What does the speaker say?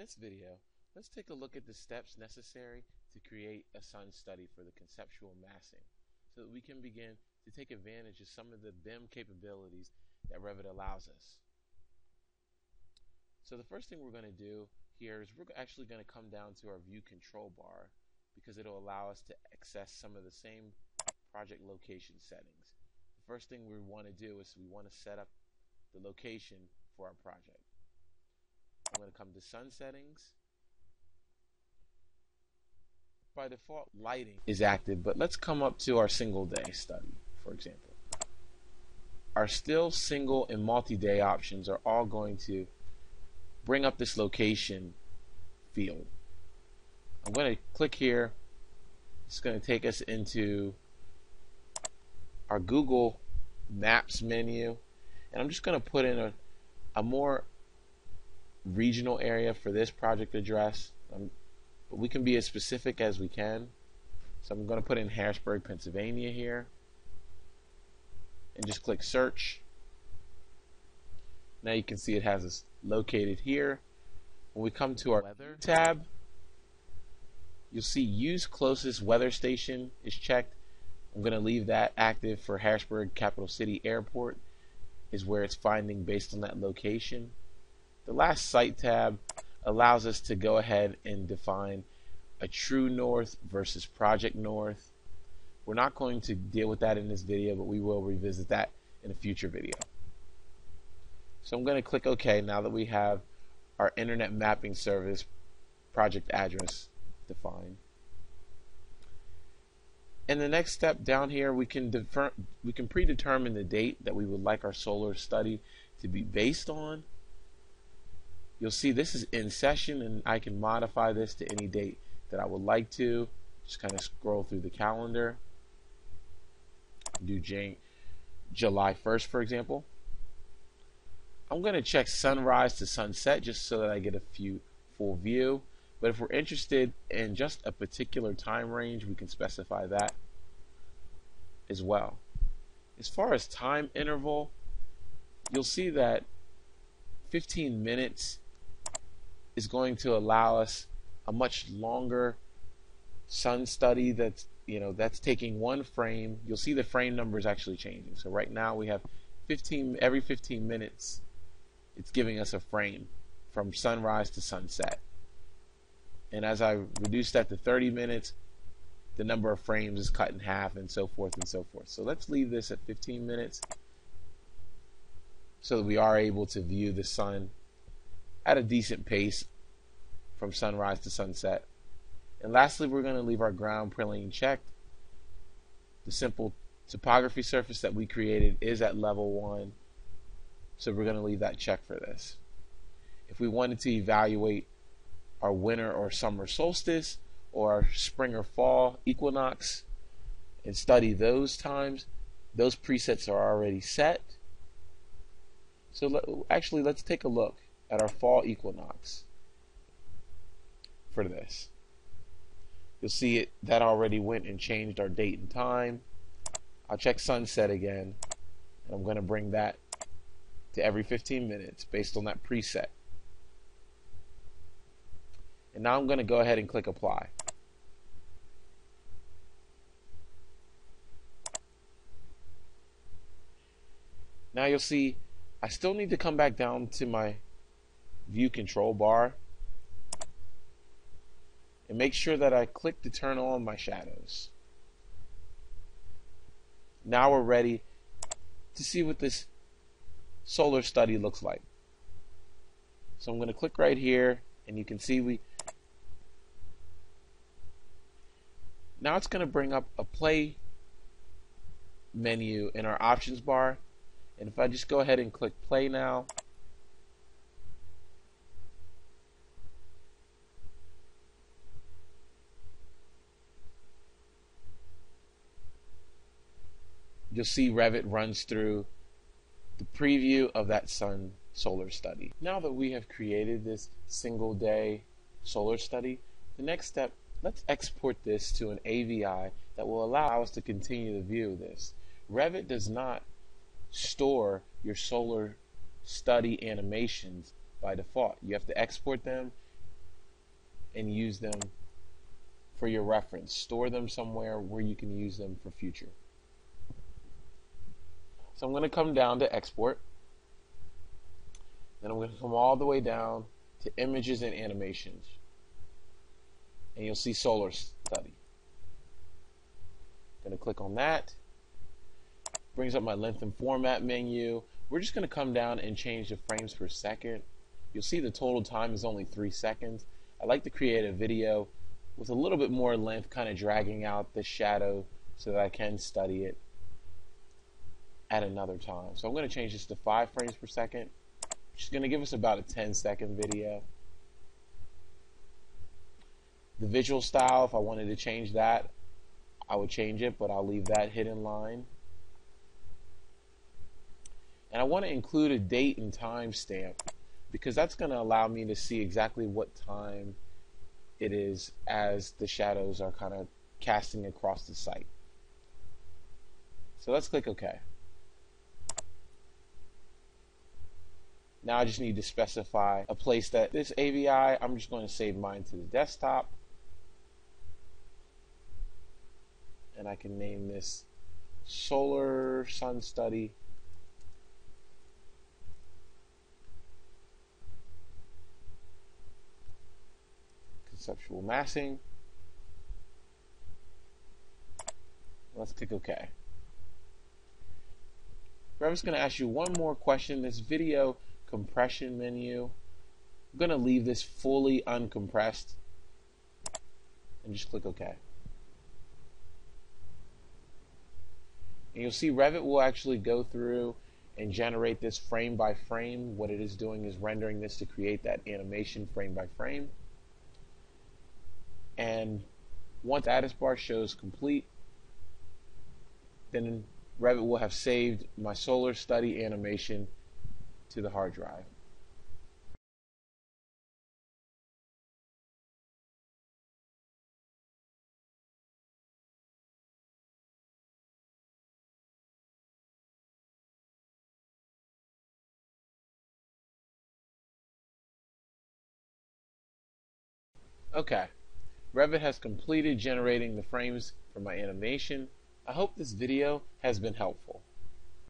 this video, let's take a look at the steps necessary to create a sun study for the conceptual massing so that we can begin to take advantage of some of the BIM capabilities that Revit allows us. So the first thing we're going to do here is we're actually going to come down to our view control bar because it'll allow us to access some of the same project location settings. The first thing we want to do is we want to set up the location for our project. To come to sun settings. By default, lighting is active, but let's come up to our single day study, for example. Our still, single, and multi-day options are all going to bring up this location field. I'm going to click here. It's going to take us into our Google Maps menu. And I'm just going to put in a, a more regional area for this project address. Um, but we can be as specific as we can. So I'm going to put in Harrisburg, Pennsylvania here. And just click search. Now you can see it has us located here. When we come to our weather tab, you'll see use closest weather station is checked. I'm going to leave that active for Harrisburg Capital City Airport is where it's finding based on that location. The last site tab allows us to go ahead and define a true north versus project north. We're not going to deal with that in this video, but we will revisit that in a future video. So I'm going to click OK now that we have our internet mapping service project address defined. In the next step down here, we can defer, we can predetermine the date that we would like our solar study to be based on. You'll see this is in session, and I can modify this to any date that I would like to. Just kind of scroll through the calendar. Do July 1st, for example. I'm going to check sunrise to sunset just so that I get a few full view. But if we're interested in just a particular time range, we can specify that as well. As far as time interval, you'll see that 15 minutes is going to allow us a much longer sun study that's you know that's taking one frame. You'll see the frame number is actually changing. So right now we have 15 every 15 minutes it's giving us a frame from sunrise to sunset. And as I reduce that to 30 minutes, the number of frames is cut in half and so forth and so forth. So let's leave this at 15 minutes so that we are able to view the sun at a decent pace from sunrise to sunset. And lastly, we're going to leave our ground plane checked. The simple topography surface that we created is at level 1. So we're going to leave that check for this. If we wanted to evaluate our winter or summer solstice or our spring or fall equinox and study those times. Those presets are already set. So actually, let's take a look at our fall equinox for this. You'll see it that already went and changed our date and time. I'll check sunset again, and I'm going to bring that to every 15 minutes based on that preset. And now I'm going to go ahead and click apply. Now you'll see I still need to come back down to my view control bar and make sure that I click to turn on my shadows. Now we're ready to see what this solar study looks like. So I'm going to click right here and you can see we Now it's going to bring up a play menu in our options bar. And if I just go ahead and click play now, you'll see Revit runs through the preview of that sun solar study. Now that we have created this single day solar study, the next step Let's export this to an AVI that will allow us to continue to view this. Revit does not store your solar study animations by default. You have to export them and use them for your reference. Store them somewhere where you can use them for future. So I'm going to come down to export. Then I'm going to come all the way down to images and animations. And you'll see solar study. Going to click on that. Brings up my length and format menu. We're just going to come down and change the frames per second. You'll see the total time is only three seconds. I like to create a video with a little bit more length, kind of dragging out the shadow so that I can study it at another time. So I'm going to change this to 5 frames per second, which is going to give us about a 10 second video. The visual style, if I wanted to change that, I would change it, but I'll leave that hidden line. And I want to include a date and time stamp because that's going to allow me to see exactly what time it is as the shadows are kind of casting across the site. So let's click OK. Now I just need to specify a place that this AVI, I'm just going to save mine to the desktop. And I can name this Solar Sun Study conceptual massing. Let's click OK. Revit's going to ask you one more question. This video compression menu, I'm going to leave this fully uncompressed and just click OK. And you'll see Revit will actually go through and generate this frame by frame. What it is doing is rendering this to create that animation frame by frame. And once status bar shows complete, then Revit will have saved my solar study animation to the hard drive. Okay. Revit has completed generating the frames for my animation. I hope this video has been helpful.